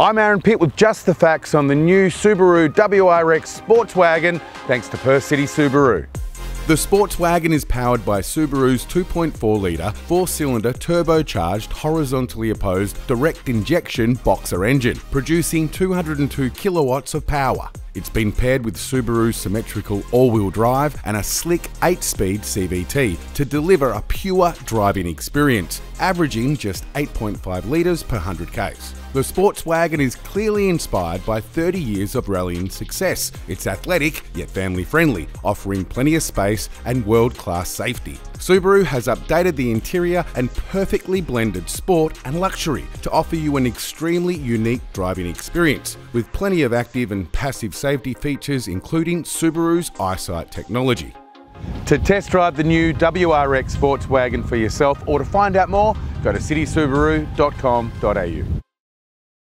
I'm Aaron Pitt with just the facts on the new Subaru WRX Sports Wagon, thanks to Perth City Subaru. The sports wagon is powered by Subaru's 2.4 litre, four cylinder, turbocharged, horizontally opposed, direct injection boxer engine, producing 202 kilowatts of power. It's been paired with Subaru's symmetrical all wheel drive and a slick 8 speed CVT to deliver a pure driving experience, averaging just 8.5 litres per 100 k's. The sports wagon is clearly inspired by 30 years of rallying success. It's athletic yet family friendly, offering plenty of space and world class safety. Subaru has updated the interior and perfectly blended sport and luxury to offer you an extremely unique driving experience with plenty of active and passive safety features, including Subaru's EyeSight technology. To test drive the new WRX Sports Wagon for yourself or to find out more, go to citysubaru.com.au.